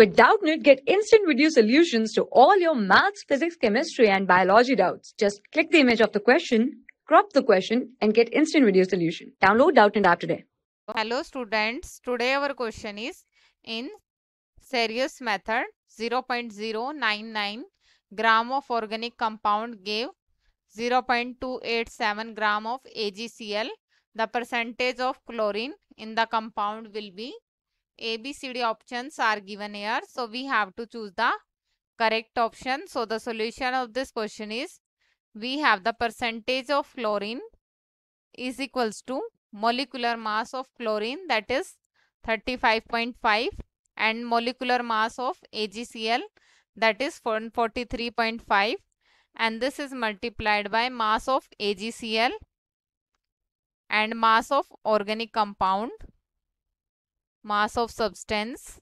With Doubtnut, get instant video solutions to all your maths, physics, chemistry, and biology doubts. Just click the image of the question, crop the question, and get instant video solution. Download Doubtnut app today. Hello students, today our question is in Carius method 0.099 gram of organic compound gave 0.287 gram of AgCl. The percentage of chlorine in the compound will be ABCD options are given here. So we have to choose the correct option. So the solution of this question is we have the percentage of chlorine is equals to molecular mass of chlorine that is 35.5 and molecular mass of AgCl that is 43.5 and this is multiplied by mass of AgCl and mass of organic compound mass of substance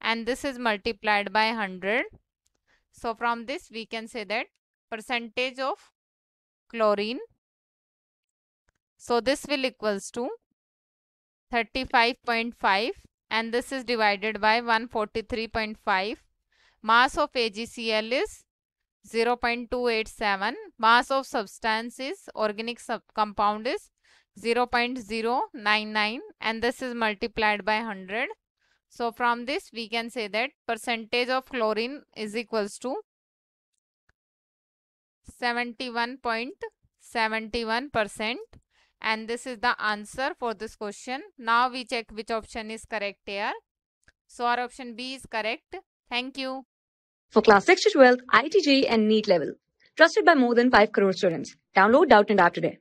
and this is multiplied by 100 so from this we can say that percentage of chlorine. So this will equals to 35.5 and this is divided by 143.5 mass of AgCl is 0.287 mass of substance is organic compound is 0.099 and this is multiplied by 100 so from this we can say that percentage of chlorine is equals to 71.71 percent and this is the answer for this question now we check which option is correct here so our option b is correct thank you For class 6 to 12, IIT JEE and NEET level. Trusted by more than 5 crore students. Download Doubtnut app today.